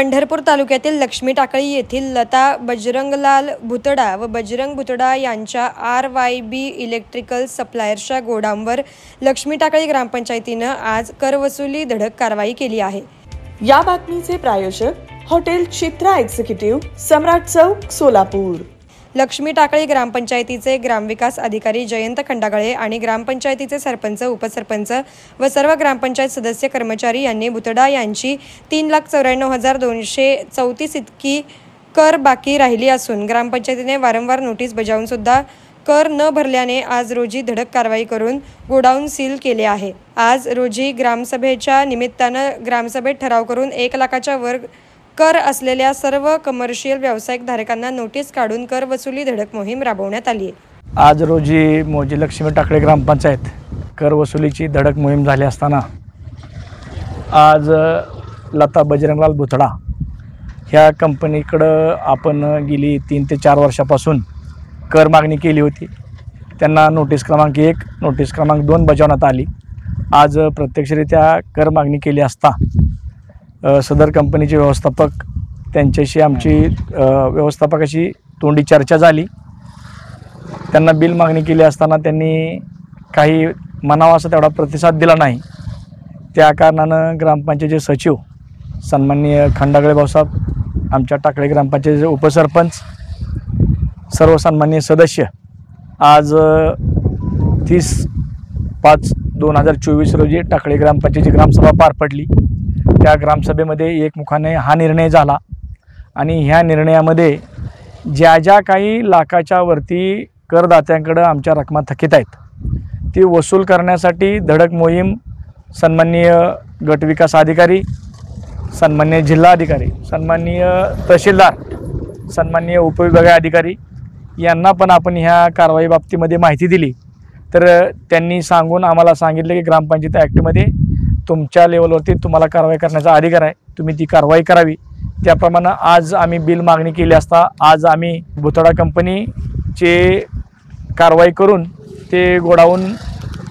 पंढरपूर तालुक्यातील लक्ष्मी टाकळी येथील लता बजरंगलाल भुतडा व बजरंग भुतडा यांच्या आर वाय बी इलेक्ट्रिकल सप्लायर्सच्या गोडांवर लक्ष्मी टाकळी ग्रामपंचायतीनं आज करवसुली धडक कारवाई केली आहे. या बातमीचे प्रायोजक हॉटेल चित्रा एक्झिक्युटिव्ह सम्राट चौक सोलापूर. लक्ष्मी टाकळी ग्रामपंचायतीचे ग्रामविकास अधिकारी जयंत खंडागळे आणि ग्रामपंचायतीचे सरपंच उपसरपंच व सर्व ग्रामपंचायत सदस्य कर्मचारी यांनी बुतडा यांची तीन लाख चौऱ्याण्णव हजार दोनशे चौतीस इतकी कर बाकी राहिली असून ग्रामपंचायतीने वारंवार नोटीस बजावून सुद्धा कर न भरल्याने आज रोजी धडक कारवाई करून गोडाऊन सील केले आहे. आज रोजी ग्रामसभेच्या निमित्तानं ग्रामसभेत ठराव करून एक लाखाच्या वर कर असलेल्या सर्व कमर्शियल व्यावसायिक धारकांना नोटीस काढून कर वसुली धडक मोहीम राबवण्यात आली आहे. आज रोजी मोजी लक्ष्मी टाकळे ग्रामपंचायत कर वसुलीची धडक मोहीम झाली असताना आज लता बजरंगलाल भुतडा ह्या कंपनीकडं आपण गेली तीन ते चार वर्षापासून कर मागणी केली होती. त्यांना नोटीस क्रमांक एक नोटीस क्रमांक दोन बजावण्यात आली. आज प्रत्यक्षरित्या कर मागणी केली असता सदर कंपनीचे व्यवस्थापक त्यांच्याशी आमची व्यवस्थापकाशी तोंडी चर्चा झाली. त्यांना बिल मागणी केली असताना त्यांनी काही म्हणावा असा तेवढा प्रतिसाद दिला नाही. त्या कारणानं ग्रामपंचायतीचे सचिव सन्माननीय खंडागळे भाऊसाहेब आमच्या टाकळे ग्रामपंचायतीचे उपसरपंच सर्व सन्माननीय सदस्य आज तीस पाच दोन हजार चोवीस रोजी टाकळे ग्रामपंचायतीची ग्रामसभा पार पडली. त्या ग्रामसभेमध्ये एकमुखाने हा निर्णय झाला. आणि ह्या निर्णयामध्ये ज्या ज्या काही लाखाच्या वरती करदात्यांकडं आमच्या रकमा थकीत आहेत ती वसूल करण्यासाठी धडक मोहीम सन्माननीय गटविकास अधिकारी सन्मान्य जिल्हाधिकारी सन्माननीय तहसीलदार सन्माननीय उपविभागीय अधिकारी यांना पण आपण ह्या कारवाई बाबतीमध्ये माहिती दिली. तर त्यांनी सांगून आम्हाला सांगितलं की ग्रामपंचायत ॲक्टमध्ये तुमच्या लेवलवरती तुम्हाला कारवाई करण्याचा अधिकार आहे. तुम्ही ती कारवाई करावी. त्याप्रमाणे आज आम्ही बिल मागणी केली असता आज आम्ही भुतडा कंपनीचे कारवाई करून ते गोडाऊन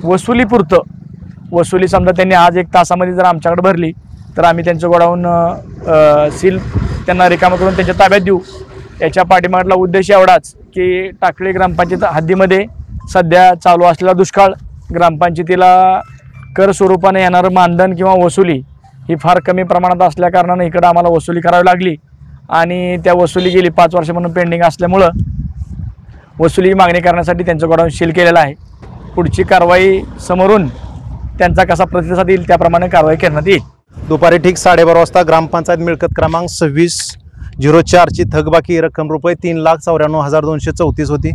वसुलीपुरतं वसुली समजा त्यांनी आज एक तासामध्ये जर आमच्याकडे भरली तर आम्ही त्यांचं गोडाऊन सील त्यांना रिकामं करून त्यांच्या ताब्यात देऊ. याच्या पाठीमागला उद्देश एवढाच की टाकळी ग्रामपंचायत हद्दीमध्ये सध्या चालू असलेला दुष्काळ ग्रामपंचायतीला कर स्वरूपाने येणारं मानधन किंवा वसुली ही फार कमी प्रमाणात असल्याकारणानं इकडं आम्हाला वसुली करावी लागली. आणि त्या वसुली गेली पाच वर्ष म्हणून पेंडिंग असल्यामुळं वसुली मागणी करण्यासाठी त्यांचं गोडाऊन सील केलेलं आहे. पुढची कारवाई समोरून त्यांचा कसा प्रतिसाद येईल त्याप्रमाणे कारवाई करण्यात येईल. दुपारी ठीक साडेबारा वाजता ग्रामपंचायत मिळकत क्रमांक सव्वीस झिरो चारची थकबाकी रक्कम रुपये तीन लाख चौऱ्याण्णव हजार दोनशे चौतीस होती.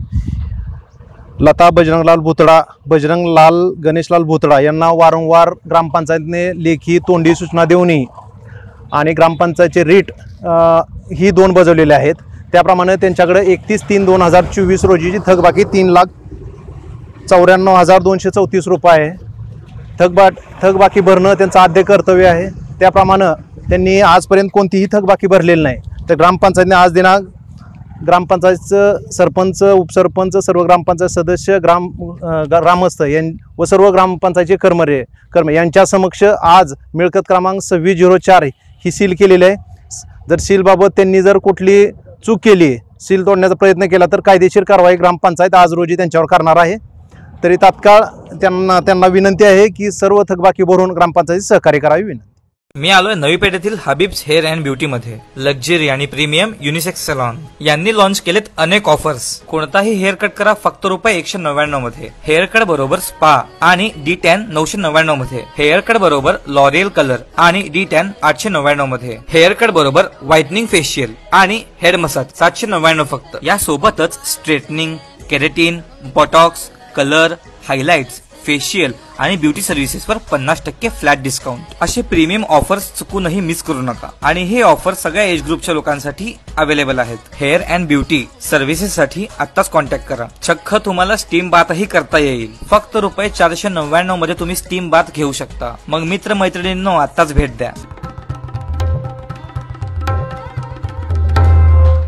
लता बजरंगलाल भुतडा बजरंगलाल गणेशलाल भुतडा यांना वारंवार ग्रामपंचायतने लेखी तोंडी सूचना देऊनही आणि ग्रामपंचायतचे रीट ही दोन बजवलेले आहेत. त्याप्रमाणे त्यांच्याकडे एकतीस तीन दोन हजार चोवीस रोजीची थकबाकी तीन लाख चौऱ्याण्णव हजार दोनशे चौतीस रुपये आहे. थकबा थकबाकी भरणं त्यांचं आद्य कर्तव्य आहे. त्याप्रमाणे त्यांनी आजपर्यंत कोणतीही थकबाकी भरलेली नाही. तर ग्रामपंचायतने आज दिनांक ग्रामपंचायतचं सरपंच उपसरपंच सर्व ग्रामपंचायत सदस्य ग्राम ग्रामस्थ यां व सर्व ग्रामपंचायतचे कर्मरे कर्म यांच्या समक्ष आज मिळकत क्रमांक सव्वीस झिरो चार ही सील केलेली आहे. जर सीलबाबत त्यांनी जर कुठली चूक केली सील तोडण्याचा प्रयत्न केला तर कायदेशीर कारवाई ग्रामपंचायत आज रोजी त्यांच्यावर करणार आहे. तरी तात्काळ त्यांना त्यांना विनंती आहे की सर्व थकबाकी भरून ग्रामपंचायतीत सहकार्य करावी विनंती. मी आलोय नवी पेठेतील हबीब्स हेअर अँड ब्युटी मध्ये. लक्झरी आणि प्रीमियम युनिसेक्स सलॉन यांनी लॉन्च केलेत अनेक ऑफर्स कोणताही हेअर कट करा फक्त रुपये एकशे नव्याण्णवमध्ये. हेअर कट बरोबर स्पा आणि डी टॅन नऊशे नव्याण्णवमध्ये. हेअर कट बरोबर लॉरियल कलर आणि डी टॅन आठशे नव्याण्णवमध्ये. हेअर कट बरोबर व्हाइटनिंग फेशियल आणि हेड मसाज सातशे नव्याण्णव फक्त. या सोबतच straightening keratin botox colour highlights facial आणि ब्युटी सर्व्हिसेसवर पन्नास टक्के फ्लॅट डिस्काउंट असे प्रीमियम ऑफर्स चुकूनही मिस करू नका. आणि हे ऑफर सगळ्या एज ग्रुपच्या लोकांसाठी अवेलेबल आहेत. हेअर अँड ब्युटी सर्व्हिसेससाठी आत्ताच कॉन्टॅक्ट करा. चक्क तुम्हाला स्टीम बाथही करता येईल. फक्त रुपये चारशे नव्याण्णवमध्ये तुम्ही स्टीम बाथ घेऊ शकता. मग मित्र मैत्रिणींनो आत्ताच भेट द्या.